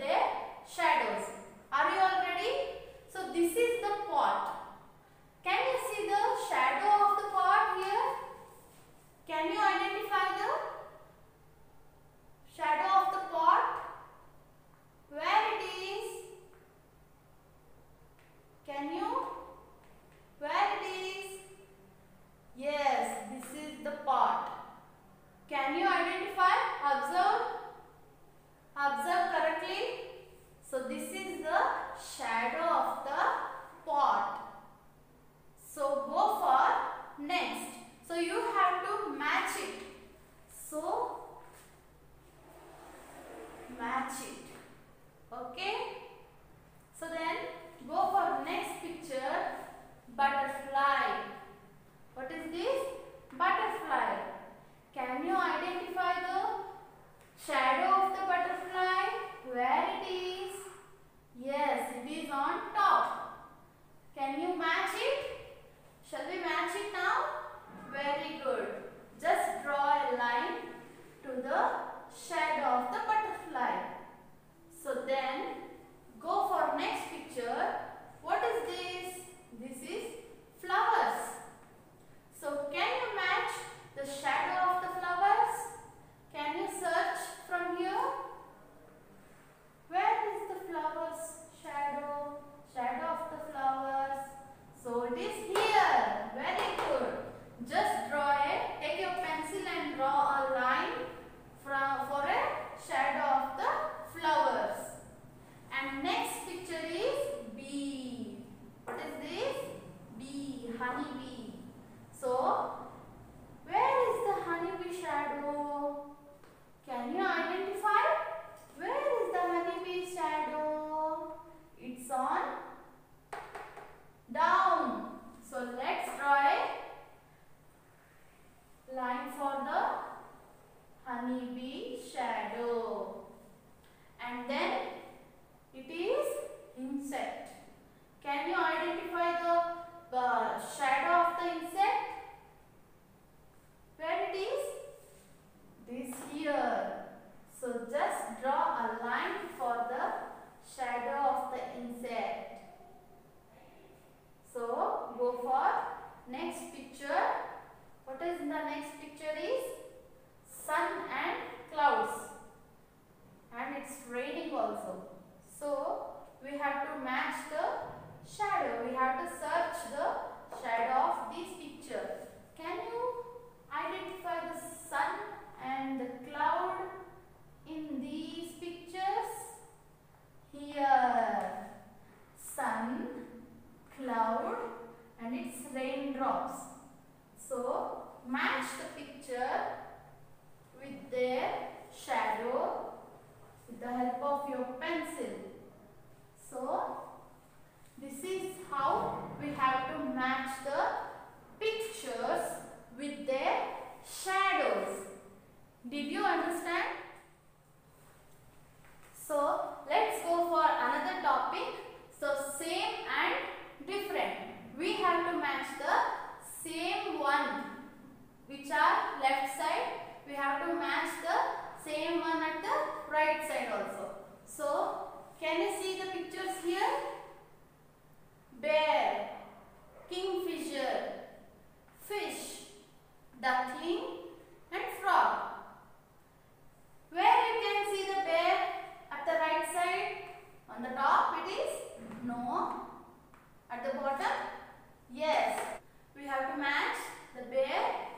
their shadows. Are you all ready? So this is the pot. Can you see the shadow of the pot here? Can you identify the shadow of the pot? Where it is? Can you? Where it is? Yes, this is the pot. Can you identify? Observe correctly. So this is the shadow of the pot. The next left side, we have to match the same one at the right side also. So, can you see the pictures here? Bear, kingfisher, fish, duckling and frog. Where you can see the bear at the right side? On the top it is no. At the bottom? Yes. We have to match the bear